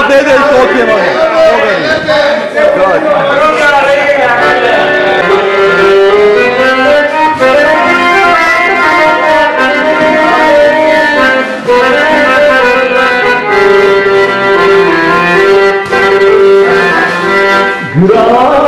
know they're, they're talking about it. God. God.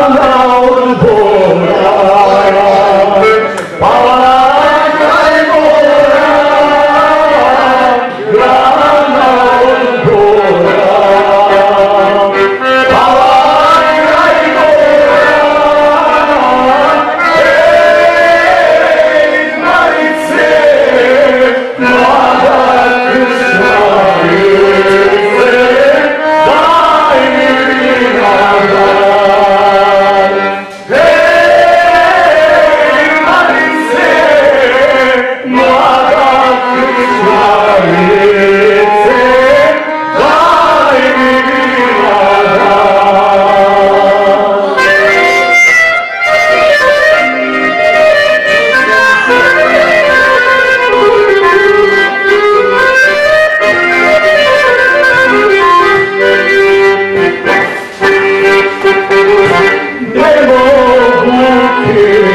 you.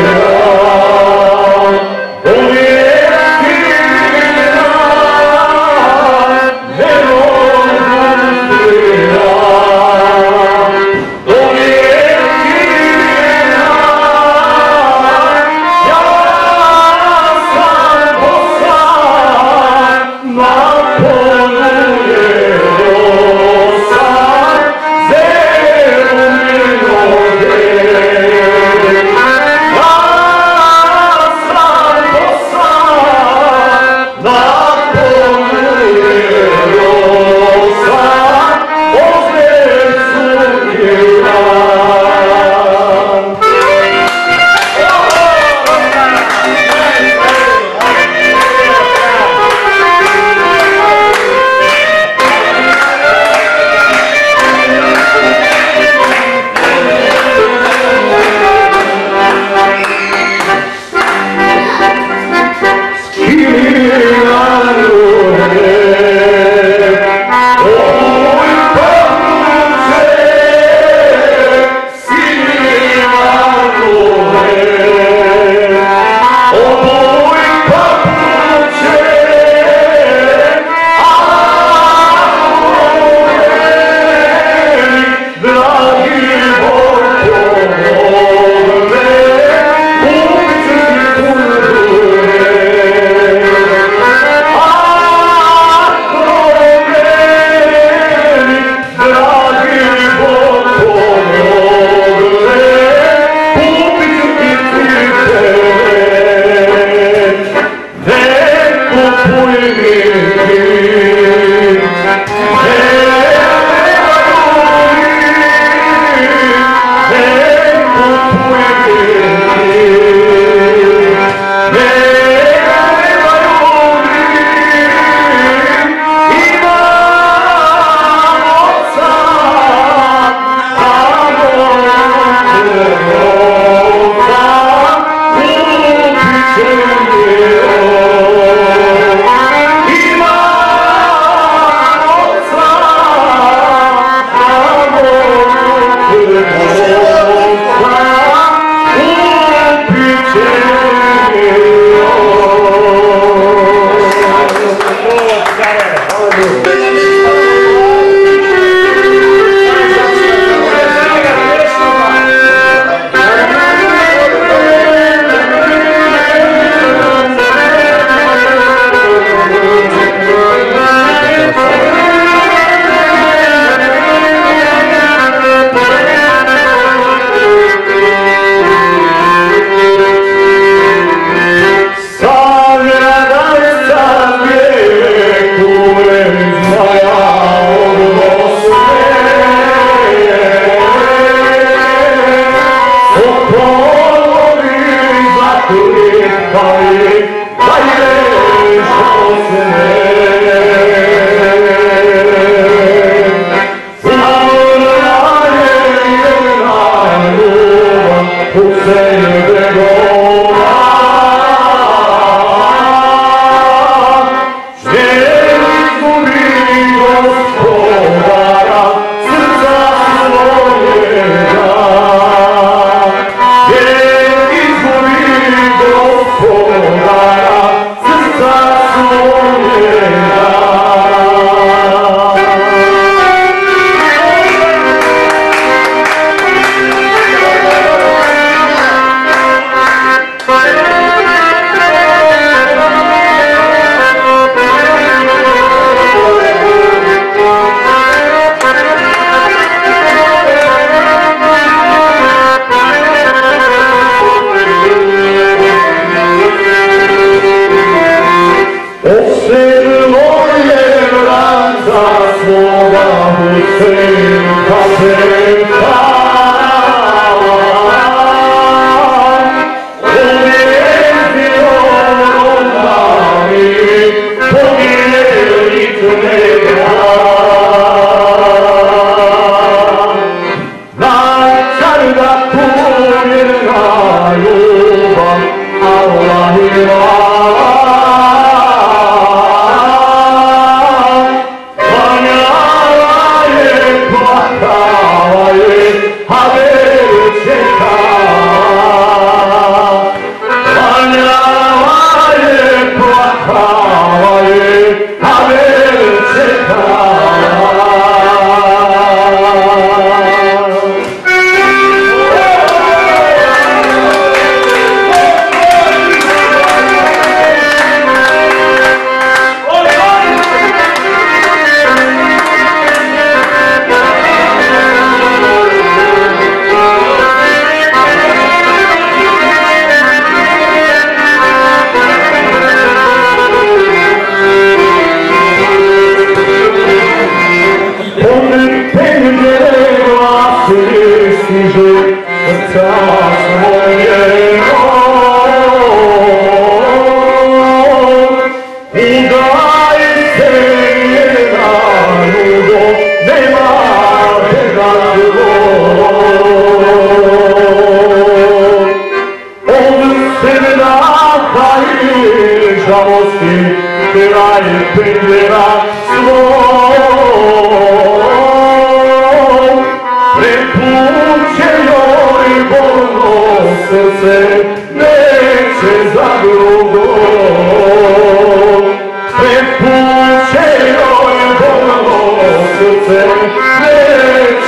Savior.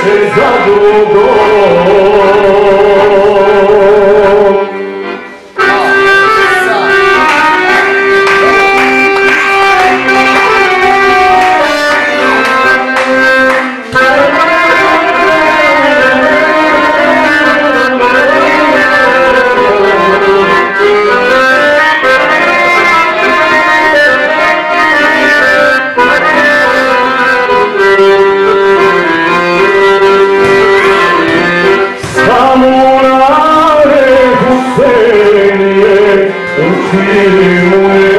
realizado do dom. Spirit.